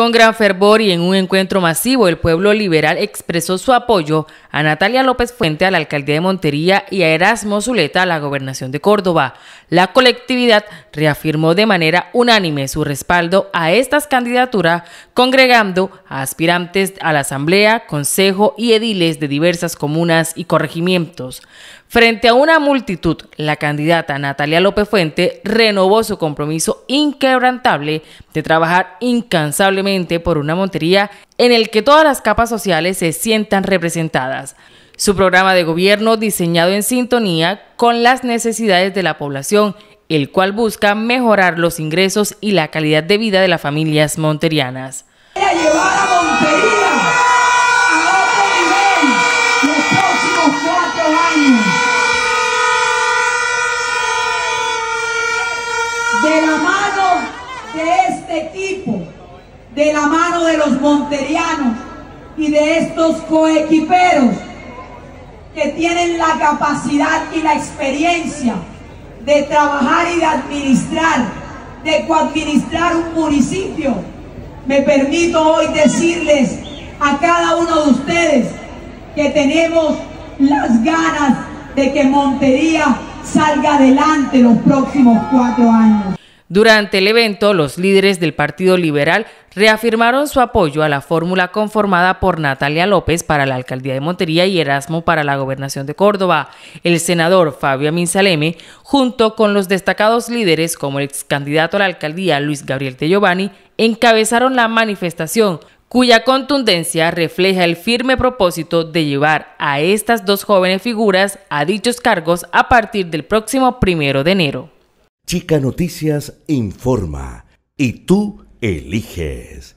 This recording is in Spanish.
Con gran fervor y en un encuentro masivo, el pueblo liberal expresó su apoyo a Natalia López Fuente a la alcaldía de Montería y a Erasmo Zuleta a la gobernación de Córdoba. La colectividad reafirmó de manera unánime su respaldo a estas candidaturas, congregando a aspirantes a la asamblea, consejo y ediles de diversas comunas y corregimientos. Frente a una multitud, la candidata Natalia López Fuente renovó su compromiso inquebrantable de trabajar incansablemente por una Montería en el que todas las capas sociales se sientan representadas. Su programa de gobierno diseñado en sintonía con las necesidades de la población, el cual busca mejorar los ingresos y la calidad de vida de las familias monterianas. de la mano de este equipo, de la mano de los monterianos y de estos coequiperos que tienen la capacidad y la experiencia de trabajar y de administrar, de coadministrar un municipio, me permito hoy decirles a cada uno de ustedes que tenemos las ganas de que Montería salga adelante los próximos cuatro años. Durante el evento, los líderes del Partido Liberal reafirmaron su apoyo a la fórmula conformada por Natalia López para la alcaldía de Montería y Erasmo para la gobernación de Córdoba. El senador Fabio Aminsaleme, junto con los destacados líderes como el ex candidato a la alcaldía Luis Gabriel de Giovanni, encabezaron la manifestación cuya contundencia refleja el firme propósito de llevar a estas dos jóvenes figuras a dichos cargos a partir del próximo primero de enero. Chica Noticias informa y tú eliges.